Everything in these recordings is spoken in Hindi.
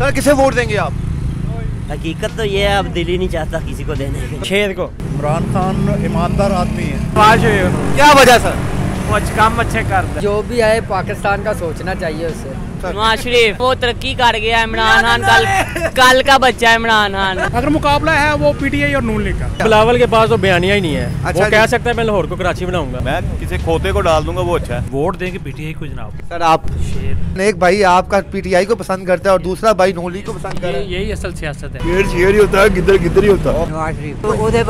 सर किसे वोट देंगे आप? हकीकत तो ये है अब दिल ही नहीं चाहता किसी को देने। के शेर को। इमरान खान ईमानदार आदमी है। क्या वजह सर? कुछ काम अच्छे कर जो भी आए पाकिस्तान का सोचना चाहिए उसे। नवाज़ शरीफ वो तरक्की कर गया इमरान खान। कल कल का बच्चा इमरान खान। अगर मुकाबला है वो पीटीआई और नून लीग का। बिलावल के पास तो बयानिया ही नहीं है। अच्छा वो कह सकता है मैं लाहौर को कराची बनाऊँगा। मैं किसी खोते को डाल दूँगा वो अच्छा है। वोट देंगे पीटीआई को जनाब। सर आप एक भाई आपका पीटीआई को पसंद करता है और दूसरा भाई नून लीग को पसंद करता है। यही असल सियासत है। शेर शेर ही होता है ही होता। है नवाज़ शरीफ। तो ओदे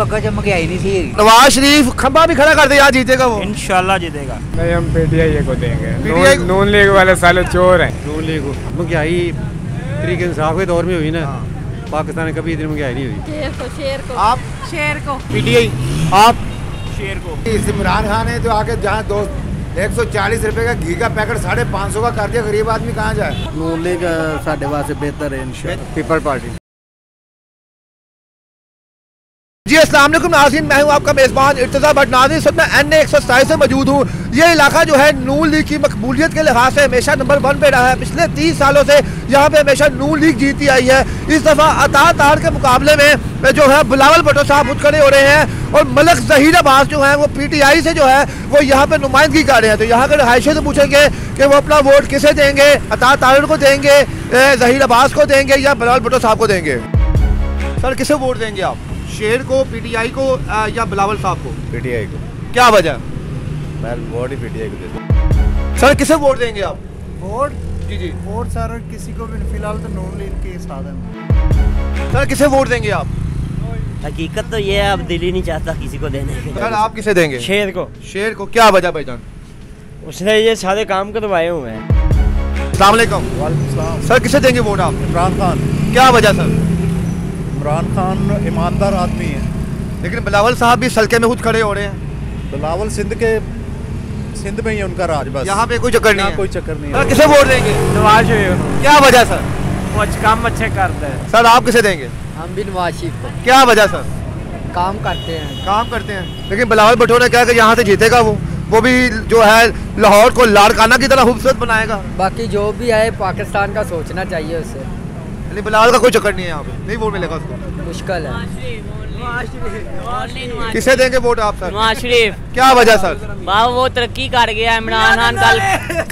नहीं थी। नवाज़ शरीफ खंबा भी खड़ा कर दे यहाँ जीतेगा वो। इनशाला जीतेगा। नहीं हम पीटीआई को देंगे। नून लीग वाले साले चोर है। नून लीग महँगाई तरीके इंसाफ के दौर में हुई ना। पाकिस्तान में कभी इतनी महँगाई नहीं हुई। शेर को शेर को। आप शेर को। पीटीआई आप शेर को। इस इमरान खान है जो आके जहाँ दोस्त एक सौ चालीस रुपए का घी का पैकेट साढ़े पाँच सौ का कर दिया गरीब आदमी कहाँ जाए? नून लीग साढ़े वास्ते बेहतर है पीपल पार्टी। जी वालेकुम नाज़रीन, मैं हूँ आपका मेज़बान इर्तज़ा नाज़रीन इस वक्त मैं एन ए एक सौ सताईस से मौजूद हूँ। ये इलाका जो है नून लीग की मकबूलियत के लिहाज से हमेशा नंबर वन पे रहा है। पिछले तीस सालों से यहाँ पे हमेशा नून लीग जीती आई है। इस दफ़ा अता तार के मुकाबले में जो है बिलावल भट्टो साहब उठ खड़े हो रहे हैं और मलक जहीर अब्बास जो है, वो पी टी आई से जो है, वो यहाँ पे नुमाइंदगी कर रहे हैं। तो यहाँ के रहायशे से पूछेंगे कि वो अपना वोट किसे देंगे? अता तार को देंगे जहीर अब्बास को देंगे या बिलावल भट्टो साहब को देंगे? सर, किसे वोट देंगे आप? शेर को पीटीआई को अ, या बिलावल साहब को? पीटीआई को। क्या वजह? मैं वोट ही पीटीआई को देता सर किसे वोट देंगे आप? वोट? जी जी। वोट सर किसी को भी फ़िलहाल तो नून लीग के साथ है। सर किसे वोट देंगे आप? हकीकत तो ये है अब दिल ही नहीं चाहता किसी को देने के सर आप किसे देंगे? शेर को। शेर को। क्या वजह भाईजान? उसने ये सारे काम करवाए हुए हैं। अस्सलाम वालेकुम वालेकुम सर किसे देंगे वोट आप? इमरान खान। क्या वजह सर? इमरान खान ईमानदार आदमी है। लेकिन बिलावल साहब भी सलके में खुद खड़े हो रहे हैं। बिलावल सिंध के सिंध में ही उनका राज बस। यहाँ पे कोई चक्कर नहीं कोई चक्कर नहीं सर है किसे वोट देंगे? नवाज़ क्या वजह सर? वो काम अच्छे करते हैं सर आप किसे देंगे? हम भी नवाज़ शरीफ को। क्या वजह सर? काम करते हैं। काम करते हैं। लेकिन बिलावल भट्टो ने कहा कि यहाँ से जीतेगा वो। वो भी जो है लाहौर को लाड़काना की तरह खूबसूरत बनाएगा। बाकी जो भी है पाकिस्तान का सोचना चाहिए उसे। यानी बिलावल का कोई चक्कर नहीं है यहाँ पे। नहीं वोट मिलेगा उसको। मुश्किल है। किसे देंगे वोट आप सर नवाज़ शरीफ। क्या वजह सर वाह वो तरक्की कर गया इमरान खान। कल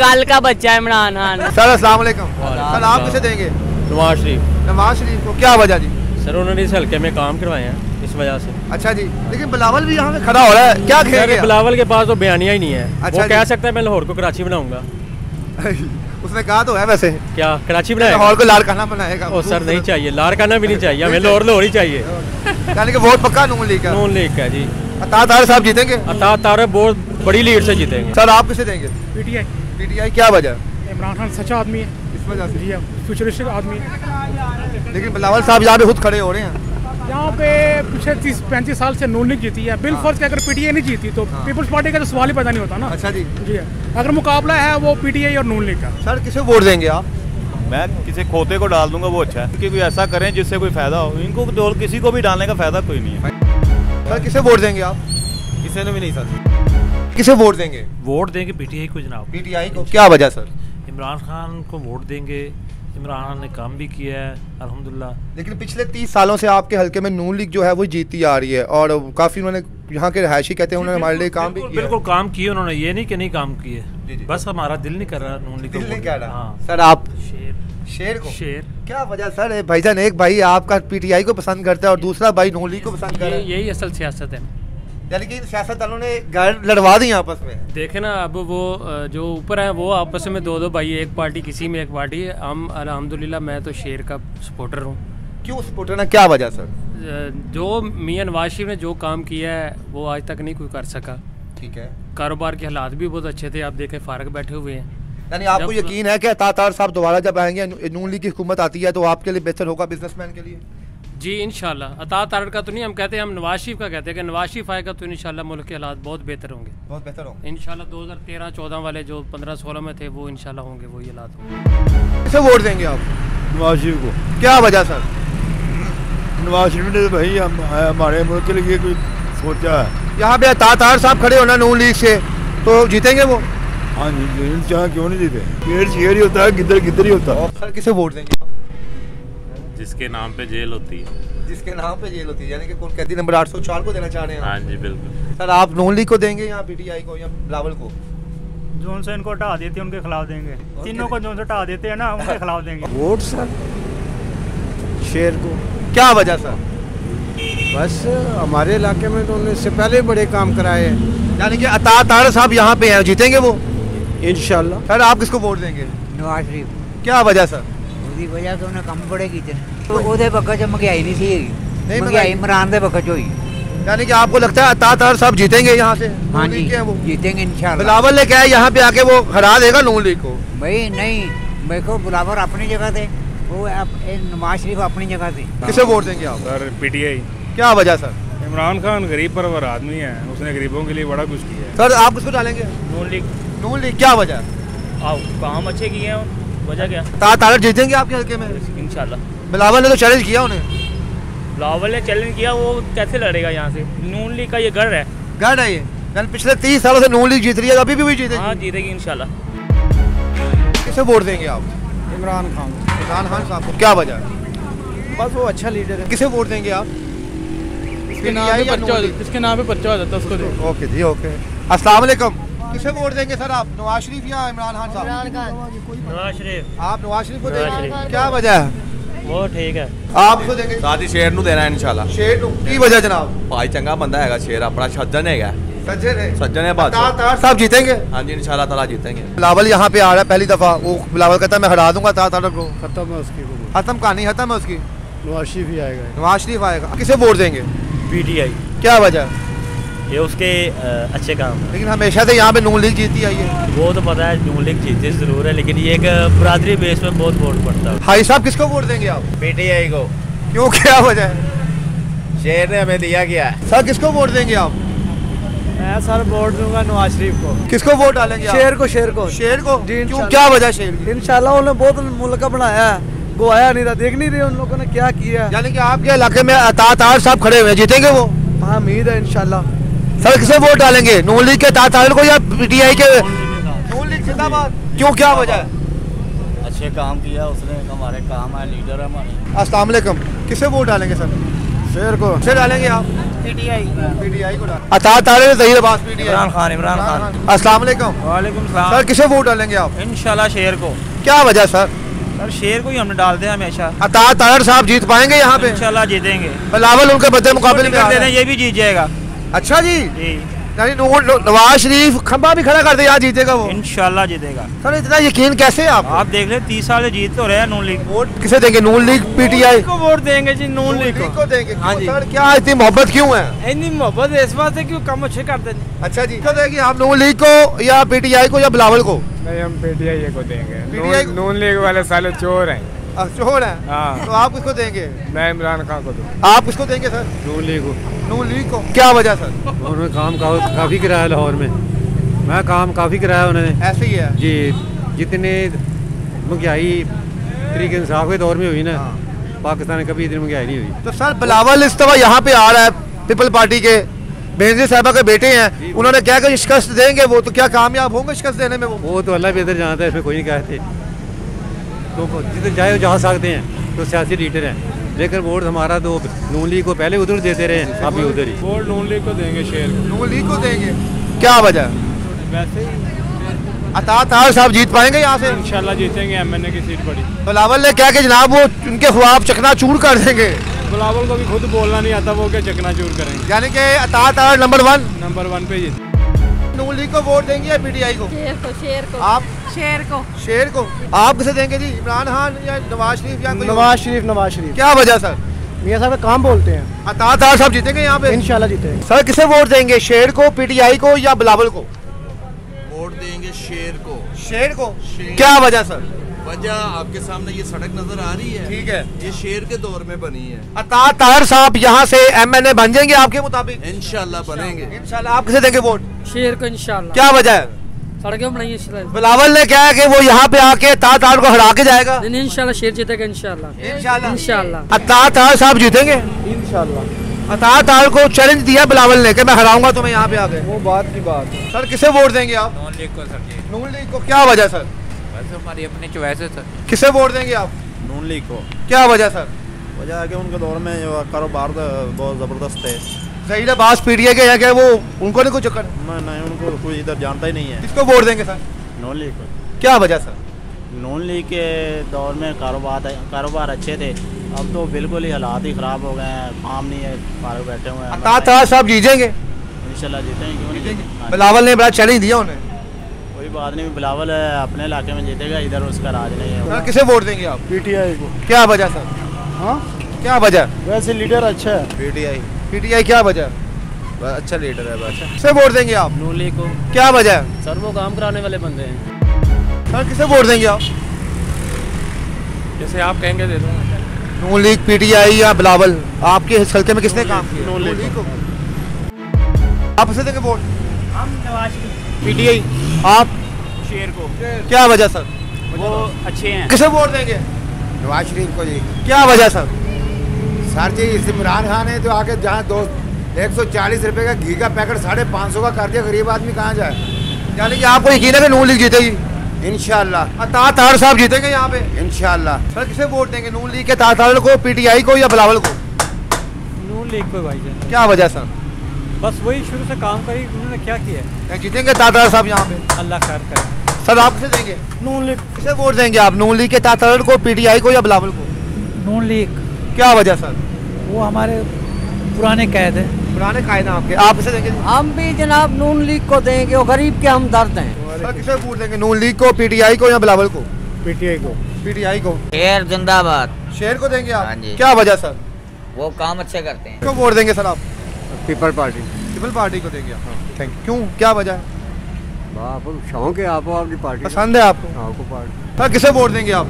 कल का बच्चा है इमरान खान। सर अस्सलाम वालेकुम। सर आप किसे देंगे? नवाज़ शरीफ। नवाज़ शरीफ को क्या वजह जी? सर उन्होंने इस हल्के में काम करवाए हैं इस वजह से। अच्छा जी लेकिन बिलावल भी यहाँ पे खड़ा हो रहा है। क्या खेल बिलावल के पास तो बयानिया ही नहीं है। अच्छा वो कह। सकता है मैं लाहौर को कराची बनाऊँगा उसने कहा तो है वैसे। क्या कराची लाहौर बनाएगा को लाल खाना बनाएगा ओ सर नहीं चाहिए लार करना भी नहीं चाहिए हमें लाहौर लाहौर ही चाहिए। यानी कि वोट पक्का नून लीग का? नून लीग का जी। अता तार साहब जीतेंगे? अता तारे बहुत बड़ी लीड से जीतेंगे। सर आप किसे देंगे? पीटीआई पीटीआई क्या वजह? इमरान खान सच्चा आदमी है। इस वजह से? जी फ्यूचरिस्टिक आदमी है। लेकिन बिलावल साहब यहाँ पे खुद खड़े हो रहे हैं। यहाँ पे पिछले तीस पैंतीस साल से नून लीग जीती है। बिल फ़र्ज़ के अगर पीटीआई नहीं जीती तो पीपल्स पार्टी का तो सवाल ही पैदा नहीं होता ना। अच्छा जी। जी अगर मुकाबला है वो पीटीआई और नून लीग का सर किसे वोट देंगे आप? मैं किसी खोते को डाल दूँगा वो अच्छा है। कि कोई ऐसा करें जिससे कोई फ़ायदा हो। इनको तो किसी को भी डालने का फ़ायदा कोई नहीं है। सर किसे वोट देंगे आप? किसी ने भी नहीं सर। किसे वोट देंगे? वोट देंगे पीटीआई को जनाब। पीटीआई को। क्या वजह सर? इमरान खान को वोट देंगे। इमरान खान ने काम भी किया है अल्हम्दुलिल्लाह लेकिन पिछले तीस सालों से आपके हल्के में नून लीग जो है वो जीती आ रही है और काफ़ी उन्होंने यहाँ के रहायशी कहते हैं उन्होंने हमारे लिए काम भी बिल्कुल किया। बिल्कुल काम किए उन्होंने ये नहीं कि नहीं काम किए। बस हमारा दिल नहीं कर रहा नून लीग दिल नहीं रहा। हाँ। सर आप शेर। शेर को? शेर। क्या वजह सर? भाईजान एक भाई आपका पीटीआई को पसंद करता है और दूसरा भाई नून लीग को पसंद कर रहा है। यही असल सियासत है। यानी कि सियासतदानों ने लड़वा दी आपस में। देखे ना अब वो जो ऊपर है वो आपस में दो दो भाई एक पार्टी किसी में एक पार्टी। हम अल्हम्दुलिल्लाह मैं तो शेर का सपोर्टर हूँ। क्यों सपोर्टर ना क्या वजह सर जो मियाँ नवाज़ शरीफ ने जो काम किया है वो आज तक नहीं कोई कर सका। ठीक है। कारोबार के हालात भी बहुत अच्छे थे आप देखें फारक बैठे हुए हैं। यानी आपको यकीन है कि तातार साहब दोबारा जब आएँगे नून लीग की हुकूमत आती है तो आपके लिए बेहतर होगा बिजनेसमैन के लिए? जी इंशाल्लाह। अता तारड़ का तो नहीं हम कहते हैं हम नवाज़ शरीफ का कहते हैं कि नवाज़ शरीफ आएगा तो इंशाल्लाह मुल्क के हालात बहुत बेहतर होंगे। बहुत बेहतर होगा। इंशाल्लाह 2013 14 वाले जो 15 16 में थे वो इंशाल्लाह होंगे वही हालात होंगे। किसे वोट देंगे आप? नवाज़ शरीफ को। क्या वजह सर? नवाज़ शरीफ ने तो भाई हम हमारे मुल्क के लिए कोई सोचा है। यहाँ पे तातार साहब खड़े होना नून लीग से तो जीतेंगे वो? हाँ जी चाहे क्यों नहीं जीते? ही होता है गिद्दर गिद्दर ही होता है। किसे वोट देंगे? जिसके नाम पे जेल होती है। जिसके नाम पे जेल होती है यानी कि कौन कैदी नंबर 804 को देना चाह रहे हैं हाँ जी बिल्कुल। सर आप नून लीग को देंगे या पीटीआई को या बिलावल को? जोन से इनको हटा देते हैं उनके खिलाफ देंगे। तीनों को जोन से हटा देते हैं ना उनके खिलाफ देंगे। Vote sir. शेर को। क्या वजह सर? बस हमारे इलाके में तो उन्होंने इससे पहले बड़े काम कराए हैं। यानी कि अता तार साहब यहाँ पे हैं जीतेंगे वो? इंशाल्लाह। सर आप किसको वोट देंगे? नवाज़ शरीफ। क्या वजह सर? ਉਹਦੀ ਵਜ੍ਹਾ ਤੋਂ ਉਹਨੇ ਕੰਮ ਬੜੇ ਕੀਤੇ ਨੇ ਉਹਦੇ ਪੱਖੇ 'ਚ ਮਹਿੰਗਾਈ ਨਹੀਂ ਸੀ ਹੈਗੀ ਮਹਿੰਗਾਈ- ਮਹਿੰਗਾਈ ਇਮਰਾਨ ਦੇ ਪੱਖੇ 'ਚ ਹੋਈ यानी कि आपको लगता है अता तार साहब जीतेंगे यहाँ से हाँ नून जी लीग के हैं वो जीतेंगे इंशाल्लाह बिलावल ने क्या है यहाँ पे आके वो हरा देगा नून लीग को भाई नहीं देखो बुलावर अपनी जगह थे वो अप- ये नवाज शरीफ अपनी जगह थे किसे वोट देंगे आप सर पीटीआई क्या वजह सर इमरान खान गरीब परवर आदमी है उसने गरीबों के लिए बड़ा कुछ किया है सर आप किसको डालेंगे नून लीग नून लीग क्या वजह आओ काम अच्छे किए हैं वजह क्या? ता तार जीतेंगे आपके हल्के में? इंशाल्लाह। बिलावल ने तो चैलेंज किया उन्हें। बिलावल ने चैलेंज किया वो कैसे लड़ेगा यहाँ से? नून लीग का ये गढ़ है। गढ़ है ये। यानी पिछले तीस सालों से नून लीग जीत रही है अभी भी वही जीतेगी। हाँ जीतेगी इंशाल्लाह। किसे वोट देंगे आप? इमरान खान। इमरान खान साहब को। क्या वजह? बस वो अच्छा लीडर है। किसे वोट देंगे आप? इसके नाम पे पर्चा हो जाता इसके नाम पे पर्चा हो जाता उसको ओके जी ओके। अस्सलाम वालेकुम। किसे वोट देंगे सर आप नवाज शरीफ या इमरान खान साहब नवाज शरीफ आप नवाज शरीफ को नवाज देंगे शरीफ। क्या वजह है वो ठीक है आप उसको देंगे ਸਾਦੀ ਸ਼ੇਰ ਨੂੰ ਦੇਣਾ ਇਨਸ਼ਾਅੱਲਾ शेर ਨੂੰ की वजह जनाब ਭਾਈ ਚੰਗਾ ਬੰਦਾ ਹੈਗਾ ਸ਼ੇਰ ਆਪਣਾ ਸੱਜਣ ਹੈਗਾ सज्जन है सज्जन है तार बादशाह तार साहब जीतेंगे हाँ जी इंशाल्लाह ताला जीतेंगे बिलावल यहाँ पे आ रहा है पहली दफा वो बिलावल कहता है मैं हरा दूंगा तार तार को खत्म है उसकी खत्म कहानी खत्म है उसकी नवाज शरीफ ही आएगा नवाज शरीफ आएगा किसे वोट देंगे पीटीआई क्या वजह ये उसके अच्छे काम है। लेकिन हमेशा से यहाँ पे नून लीग जीती आई है। वो तो पता है नून लीग जीते ज़रूर है लेकिन ये एक बरादरी बेस में बहुत वोट पड़ता है। भाई साहब किसको वोट देंगे आप? पीटीआई को। क्यों क्या वजह है? शेर ने हमें दिया गया है सर किसको वोट देंगे आप? मैं सर वोट दूँगा नवाज़ शरीफ को। किसको वोट डालेंगे? शेर को शेर को। शेर को? क्यों क्या वजह शेर की? इंशाल्लाह उन्होंने बहुत मुल्क बनाया है। वो आया नहीं था देख नहीं रहे उन लोगों ने क्या किया है। यानी कि आपके इलाके में अता तार साहब खड़े हुए जीतेंगे वो? हाँ उम्मीद है इंशाल्लाह। सर किसे वोट डालेंगे। नून लीग के तार को या पीटीआई के नून लीग जिंदाबाद। क्यों क्या वजह है? अच्छे काम किया उसने हमारे काम है लीडर है हमारे। अस्सलाम वालेकुम। किसे वोट डालेंगे सर? शेर को। किसे डालेंगे आप? पीटीआई पीटीआई को अता तारे जहीर अब्बास पीटीआई। इमरान खान इमरान खान। अस्सलाम वालेकुम। वालेकुम सर किसे वोट डालेंगे आप? इंशाल्लाह शेर को। क्या वजह सर? सर शेर को ही हमने डालते हैं हमेशा। अता तार साहब जीत पाएँगे यहाँ पे? इंशाल्लाह जीतेंगे। बिलावल उनके बदले मुकाबले में। ये भी जीत जाएगा। अच्छा जी? जी। यानी नवाज़ शरीफ खंबा भी खड़ा कर दे यहाँ जीतेगा वो। इंशाल्लाह जीतेगा। सर इतना यकीन कैसे आप? आप देख ले तीस साल जीत तो रहे हैं नून लीग। वोट किसे देंगे? नून लीग पीटीआई? को वोट देंगे जी नून लीग को। देंगे हाँ जी। सर क्या इतनी मोहब्बत क्यों है? इतनी मोहब्बत इस बात है कि काम अच्छे करते हैं। अच्छा जी। किसको देंगे आप नून लीग को या पीटीआई को या बिलावल को? नहीं हम पीटीआई को देंगे। नून, लीग वाले साले चोर हैं। चोर है हाँ तो आप किसको देंगे? मैं इमरान खान को दूँ आप किसको देंगे सर? नून लीग को। नून लीग को। क्या वजह सर? उन्होंने काम का, काफ़ी कराया लाहौर में। मैं काम काफ़ी कराया उन्होंने। ऐसे ही है? जी जितने महँगाई तरीके इंसाफ के दौर में हुई ना पाकिस्तान में कभी इतनी महँगाई नहीं हुई। तो सर बिलावल इस दफ़ा यहाँ पे आ रहा है पीपल पार्टी के। बेनजीर साहबा के बेटे हैं। उन्होंने क्या कि शिकस्त देंगे? वो तो क्या कामयाब होंगे शिकस्त देने में वो? वो तो अल्लाह बेहतर जानता है इसमें कोई नहीं कहते। तो जिधर जाए वो जा सकते हैं तो सियासी लीडर हैं। लेकिन वोट हमारा तो नून लीग को पहले उधर देते रहे अभी उधर ही। वोट नून लीग को देंगे शेर नून लीग को देंगे। क्या वजह? वैसे ही साहब जीत पाएँगे यहाँ से? इंशाल्लाह जीतेंगे एमएनए की सीट बड़ी बिलावल ने क्या कि जनाब वो उनके ख्वाब चकना चूर कर देंगे। बिलावल को भी खुद बोलना नहीं आता वो क्या चकना चूर करेंगे? यानी कि अता तार नंबर वन नंबर वन पे जीत नून लीग को वोट देंगे या पीटीआई को? शेर को शेर को। आप? शेर को। शेर को? आप किसे देंगे जी? इमरान खान या नवाज़ शरीफ या नवाज़ शरीफ नवाज़ शरीफ। क्या वजह सर? मियाँ साहब काम बोलते हैं। अता साहब जीतेंगे यहाँ पे? इंशाल्लाह जीतेंगे। सर किसे वोट देंगे? शेर को पीटीआई को या बिलावल को? वोट देंगे शेर को। शेर को? क्या वजह सर? वजह आपके सामने ये सड़क नज़र आ रही है। ठीक है। ये शेर के दौर में बनी है। अता तार साहब यहाँ से एमएनए बन जाएँगे आपके मुताबिक? इंशाल्लाह बनेंगे। इंशाल्लाह। आप किसे देंगे वोट? शेर को इंशाल्लाह। क्या वजह है? सड़कें बनाई है बिलावल ने क्या है कि वो यहाँ पे आके ता तार को हरा के जाएगा। नहीं इंशाल्लाह शेर जीतेगा इंशाल्लाह। इंशाल्लाह। अता तार साहब जीतेंगे? इंशाल्लाह। अता तार को चैलेंज दिया बिलावल ने कि मैं हराऊँगा तुम्हें यहाँ पे आके वो बात की बात। है सर किसे वोट देंगे आप? नून लीग को सर नून लीग को क्या वजह सर? बस हमारी अपनी चॉइस है सर किसे वोट देंगे आप? नून लीग को। क्या वजह सर वजह है कि उनके दौर में जो कारोबार था, बहुत ज़बरदस्त है जहीर अब्बास पीटीआई के हैं क्या वो उनको नहीं कुछ चक्कर? मैं नहीं उनको कोई इधर जानता ही नहीं है। किसको वोट देंगे सर नॉन लीग को। क्या वजह सर नॉन लीग के दौर में कारोबार कारोबार अच्छे थे। अब तो बिल्कुल ही हालात ही ख़राब हो गए हैं। काम नहीं है फारग बैठे हुए हैं। साहब जीतेंगे? इंशाल्लाह जीतेंगे। बिलावल ने बड़ा चैलेंज दिया उन्हें। बात नहीं बिलावल है, अपने इलाके में जीतेगा इधर उसका राज नहीं है। सर किसे वोट देंगे आप? पीटीआई को। क्या वजह सर? हाँ? क्या वजह? वैसे लीडर अच्छा है। पीटीआई। पीटीआई क्या वजह? अच्छा लीडर है बस। किसे वोट देंगे आप? नून लीग को। क्या वजह है? सर वो काम कराने वाले बंदे हैं। सर किसे वोट देंगे आप? जैसे आप कहेंगे दे दूँगा। नून लीग पीटीआई या बिलावल? आपके इस हल्के में किसने काम किया? नून लीग को। आप किसे देंगे वोट? हम नवाज़ पीटीआई। आप शेर को। क्या वजह सर? वो अच्छे हैं। किसे वोट देंगे? नवाज़ शरीफ को जी। क्या वजह सर? सर जी इस इमरान खान है तो आके जहाँ दो एक सौ चालीस रुपये का घी का पैकेट साढ़े पाँच सौ का कर दिया गरीब आदमी कहाँ जाए? यानी कि आपको यकीन है कि नून लीग जीतेगी? इनशाला अता तार साहब जीतेंगे यहाँ पे? इनशाला सर किसे वोट देंगे? नून लीग के तार को पीटीआई को या बिलावल को? नून लीग को भाई क्या वजह सर? बस वही शुरू से काम करी उन्होंने क्या किया? क्या जीतेंगे तातार साहब यहाँ पे। अल्लाह खैर करे। सर आप किसे देंगे? नून लीग। किसे वोट देंगे आप? नून लीग के तातार को पीटीआई को या बिलावल को? नून लीग। क्या वजह सर? वो हमारे पुराने कैद है। पुराने कायदे आपके। आप किसे देंगे? हम भी जनाब नून लीग को देंगे और गरीब के हम दर्द हैं। सर किसे वोट देंगे? नून लीग को पीटीआई को या बिलावल को? पीटीआई को। पीटीआई को। शेर जिंदाबाद। शेर को देंगे हाँ आप क्या वजह सर? वो काम अच्छे करते हैं। वोट देंगे सर आप? पीपल पार्टी पीपल पार्टी को देंगे हाँ। थैंक यू क्यों? क्या वजह है? आप शौक है आपको आपकी पार्टी पसंद है आपको? आपको पार्टी सर किसे वोट देंगे आप?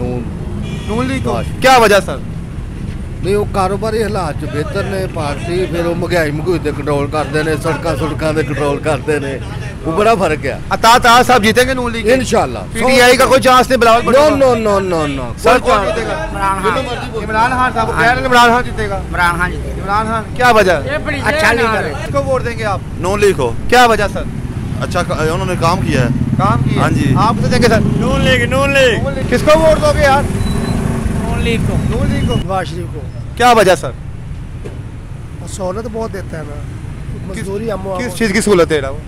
नून। नून लीग को। क्या वजह सर? ਨਹੀਂ ਉਹ ਕਾਰੋਬਾਰੀ ਹਾਲਾਤ ਚ ਬਿਹਤਰ ਨੇ ਪਾਰਟੀ ਫਿਰ ਉਹ ਮਹਿੰਗਾਈ ਮਹਿੰਗੂਈ ਤੇ ਕੰਟਰੋਲ ਕਰਦੇ ਨੇ ਸੜਕਾਂ ਸੁੜਕਾਂ ਦੇ ਕੰਟਰੋਲ ਕਰਦੇ ਨੇ ਉਹ ਬੜਾ ਫਰਕ ਹੈ अता तार साहब जीतेंगे नून लीग ਇਨਸ਼ਾਅੱਲਾ पीटीआई का कोई चांस नहीं Bilawal no no no no no sir कौन जीतेगा इमरान खान साहब कह रहे हैं इमरान खान जीतेगा इमरान खान जी इमरान खान क्या वजह है अच्छा लीडर है किसको वोट देंगे आप नून लीग को क्या वजह सर अच्छा उन्होंने काम किया है काम किया हाँ जी। आप किसे देंगे sir Noon league Noon league किसको वोट दोगे यार नून लीग को। नून लीग को नवाज़ शरीफ को। क्या वजह सर? सहूलत बहुत देता है ना। मजदूरी किस चीज़ की सहूलत दे रहा हूँ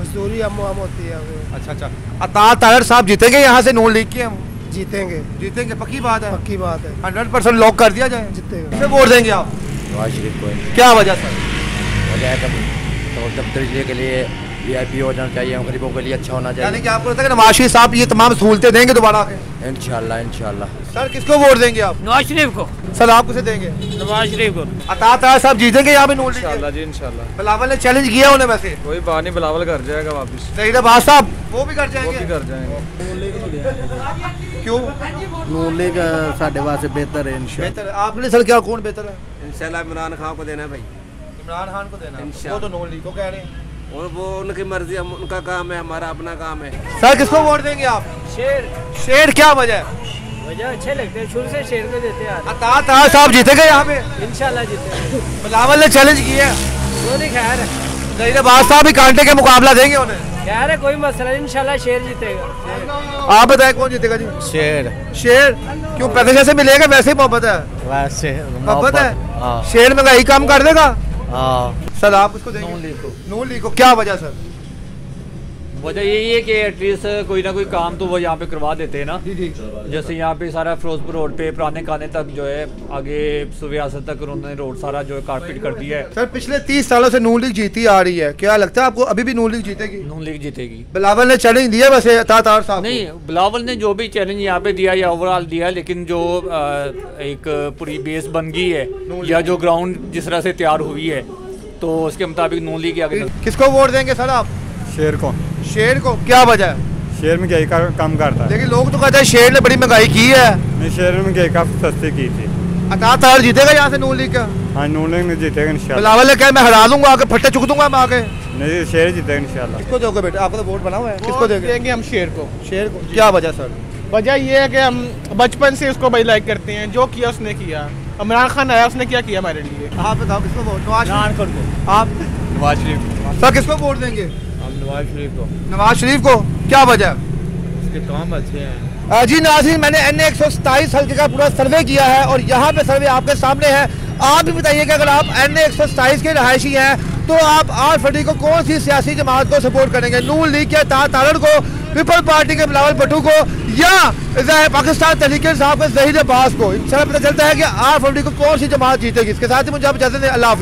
मजदूरी अमो अम होती है अच्छा अच्छा। अता तायर साहब जीतेंगे यहाँ से नून लीग के हम? जीतेंगे। जीतेंगे पक्की बात है? पक्की बात है। हंड्रेड परसेंट लॉक कर दिया जाए। जीतेगा। किसे वोट देंगे आप। नवाज़ शरीफ को क्या वजह सर? वजह है तो दफ्तर के लिए वीआईपी हो जाना चाहिए हम गरीबों के लिए अच्छा होना चाहिए। यानी कि आपको लगता है नवाज़ शरीफ साहब ये तमाम सहूलतें देंगे दोबारा इन इनशाला इनशाला सर किसको वोट देंगे आप? नवाज़ शरीफ को। सर आप किसे देंगे? नवाज़ शरीफ को। अता तार साहब जीतेंगे यहाँ पे नोट जी इन बिलावल ने चैलेंज किया उन्हें वैसे। कोई बात नहीं बिलावल कर जाएगा वापस। सही बात साहब वो भी कर जाएँगे। कर जाएँगे। क्यों? साढ़े वास्ते बेहतर है इंशाल्लाह। आपने सर क्या कौन बेहतर है? इंशाल्लाह इमरान खान को देना है भाई। इमरान खान को देना वो तो नून को कह रहे हैं। और वो उनकी मर्ज़ी हम उनका काम है हमारा अपना काम है। सर किसको वोट देंगे आप? शेर। शेर क्या वजह वजह अच्छे लगते हैं शुरू से शेर को देते हैं। अता तायर साहब जीतेंगे यहाँ पे। इंशाल्लाह जीतेंगे बिलावल ने चैलेंज किया है। वो नहीं खैर। है जहीर साहब भी कांटे के मुकाबला देंगे उन्हें। खैर है कोई मसला नहीं इंशाल्लाह शेर जीतेगा। आप बताए कौन जीतेगा जी? शेर। शेर? क्यों पैसे जैसे मिलेगा वैसे ही मोहब्बत है? वैसे मोहब्बत है। शेर महँगाई कम कर देगा? हाँ। सर आप उसको देंगे? नून लीग को नून लीग को क्या वजह सर? वजह यही है कि एटलीस्ट कोई ना कोई काम तो वो यहाँ पे करवा देते हैं ना। जी जी। जैसे यहाँ पे सारा फिरोजपुर रोड पे पुराने काने तक जो है आगे सुव्यासत तक उन्होंने रोड सारा जो है कारपेट कर दिया है। सर पिछले तीस सालों से नून लीग जीती आ रही है। क्या लगता है आपको अभी भी नून लीग जीतेगी? नून लीग जीतेगी। बिलावल ने चैलेंज दिया वैसे साहब नहीं बिलावल ने जो भी चैलेंज यहाँ पे दिया या ओवरऑल दिया लेकिन जो एक पूरी बेस बन गई है या जो ग्राउंड जिस तरह से तैयार हुई है तो उसके मुताबिक नून लीग के आगे किसको वोट देंगे सर आप? शेर को। शेर को। क्या वजह है? शेर में क्या कम करता है। लेकिन लोग तो कहते हैं शेर ने बड़ी महँगाई की है। नहीं शेर में क्या काफ़ी सस्ती की थी। तायर जीतेगा यहाँ से नून लीग का? हाँ नून लीग में जीतेगा इंशाल्लाह। बिलावल ने मैं हरा लूँगा आके फट्टे चुक दूँगा मैं आके नहीं शेर जीतेगा इंशाल्लाह। किसको दोगे बेटा? आपको तो वोट बना हुआ है। किसको देंगे? देंगे हम शेर को। शेर को। क्या वजह सर? वजह ये है कि हम बचपन से उसको भाई लाइक करते हैं जो किया उसने किया। इमरान खान आया उसने क्या किया हमारे लिए? आप बताओ किसको वोट? नवाज़ इमरान खान को। आप? नवाज़ शरीफ सर किसको वोट देंगे? हम नवाज़ शरीफ को। नवाज़ शरीफ को? क्या वजह? उसके काम अच्छे हैं। जी नाजिन मैंने एन एक सौ सताईस हल्के का पूरा सर्वे किया है और यहाँ पे सर्वे आपके सामने है। आप भी बताइए कि अगर आप एन एक सौ सताईस के रहायशी हैं तो आप आर फटी को कौन सी सियासी जमात को सपोर्ट करेंगे? नून लीग के तारण को पीपल पार्टी के बिलावल भट्टू को या पाकिस्तान तहरीक साहब के जहीर अब्बास को। इन पता चलता है कि आर फटी को कौन सी जमात जीतेगी। इसके साथ ही मुझे आप इजाज़त हैं अल्लाह